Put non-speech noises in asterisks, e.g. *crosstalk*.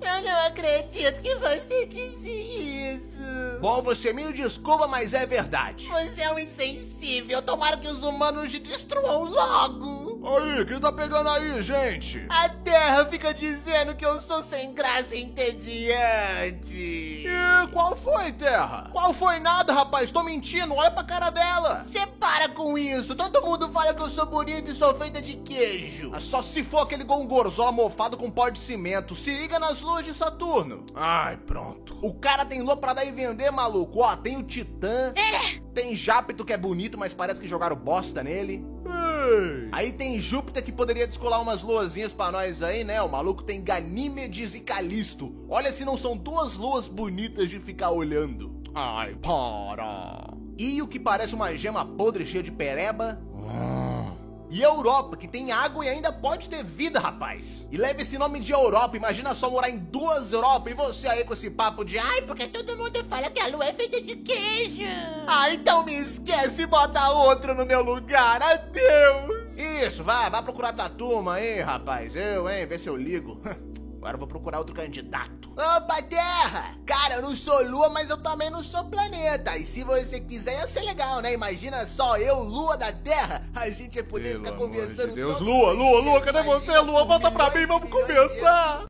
Eu não acredito que você disse isso. Bom, você me desculpa, mas é verdade. Você é um insensível. Tomara que os humanos te destruam logo. Aí, quem tá pegando aí, gente? A Terra fica dizendo que eu sou sem graça e entediante. E qual foi, Terra? Qual foi nada, rapaz? Tô mentindo, olha pra cara dela. Você com isso. Todo mundo fala que eu sou bonita e sou feita de queijo. É só se for aquele gongorzola mofado com pó de cimento. Se liga nas luas de Saturno. Ai, pronto. O cara tem lua pra dar e vender, maluco. Ó, tem o Titã. Tem Jápito que é bonito, mas parece que jogaram bosta nele. Aí tem Júpiter que poderia descolar umas luazinhas pra nós aí, né? O maluco tem Ganímedes e Calisto. Olha se não são duas luas bonitas de ficar olhando. Ai, para. E o que parece uma gema podre cheia de pereba. E a Europa, que tem água e ainda pode ter vida, rapaz. E leva esse nome de Europa. Imagina só morar em duas Europas e você aí com esse papo de ai, Porque todo mundo fala que a lua é feita de queijo. Ah, então me esquece e bota outro no meu lugar. Adeus. Isso, vá, vá procurar tua turma aí, rapaz. Eu, hein, vê se eu ligo. *laughs* Agora eu vou procurar outro candidato. Opa, Terra! Cara, eu não sou lua, mas eu também não sou planeta. E se você quiser, ia ser legal, né? Imagina só, eu, lua da Terra, a gente ia poder Pelo ficar amor de conversando Deus, todo Lua. Lua, Lua, cadê você, Lua? Volta pra mim, e vamos de conversar.